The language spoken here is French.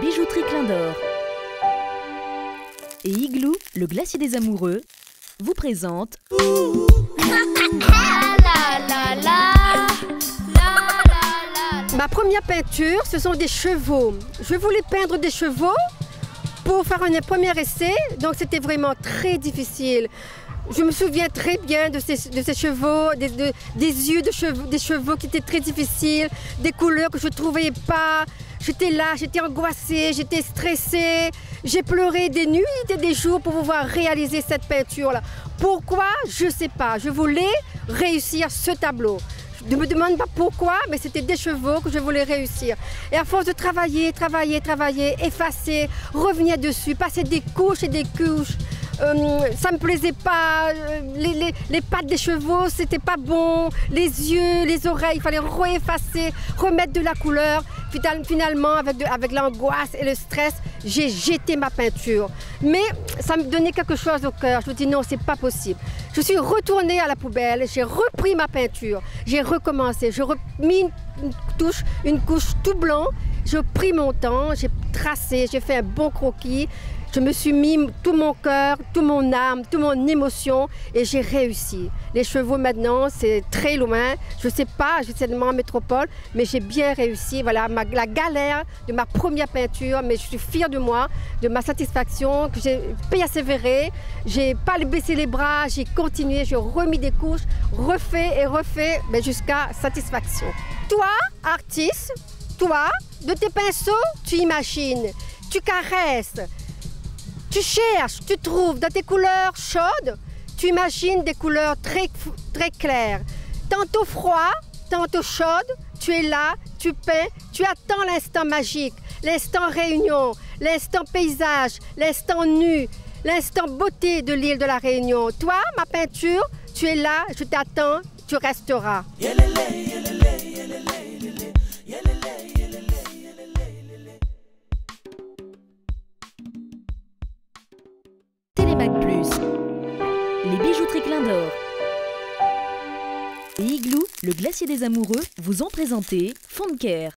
Bijouterie Clin d'Or et Igloo, le glacier des amoureux, vous présente Ma première peinture, ce sont des chevaux. Je voulais peindre des chevaux pour faire un premier essai, donc c'était vraiment très difficile. Je me souviens très bien de ces, chevaux, des, de- des yeux de chevaux, des chevaux qui étaient très difficiles, des couleurs que je ne trouvais pas. J'étais là, j'étais angoissée, j'étais stressée. J'ai pleuré des nuits et des jours pour pouvoir réaliser cette peinture-là. Pourquoi? Je ne sais pas. Je voulais réussir ce tableau. Ne me demande pas pourquoi, mais c'était des chevaux que je voulais réussir. Et à force de travailler, travailler, travailler, effacer, revenir dessus, passer des couches et des couches, ça me plaisait pas. euh, Les, les- les pattes des chevaux, c'était pas bon. Les yeux, les oreilles, il fallait re-effacer, remettre de la couleur. Final- Finalement, avec, de- avec l'angoisse et le stress, j'ai jeté ma peinture. Mais ça me donnait quelque chose au cœur. Je me dis non, c'est pas possible. Je suis retournée à la poubelle, j'ai repris ma peinture, j'ai recommencé, j'ai remis une, une touche, une couche tout blanc. J'ai pris mon temps, j'ai tracé, j'ai fait un bon croquis. Je me suis mis tout mon cœur, tout mon âme, toute mon émotion et j'ai réussi. Les chevaux maintenant, c'est très loin. Je ne sais pas, je suis seulement en métropole, mais j'ai bien réussi. Voilà la galère de ma première peinture, mais je suis fière de moi, de ma satisfaction, que j'ai persévéré. J'ai pas baissé les bras, j'ai continué, j'ai remis des couches, refait et refait, mais jusqu'à satisfaction. Toi, artiste, toi, de tes pinceaux, tu imagines, tu caresses, tu cherches, tu trouves dans tes couleurs chaudes, tu imagines des couleurs très, claires. Tantôt froid, tantôt chaude, tu es là, tu peins, tu attends l'instant magique, l'instant réunion, l'instant paysage, l'instant nu, l'instant beauté de l'île de la Réunion. Toi, ma peinture, tu es là, je t'attends, tu resteras. Les bijouteries Clin d'Or et Igloo, le glacier des amoureux, vous ont présenté Fond de Care.